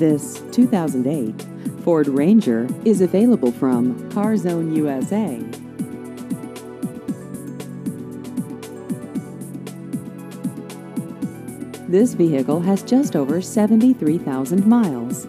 This 2008 Ford Ranger is available from CarZone USA. This vehicle has just over 73,000 miles.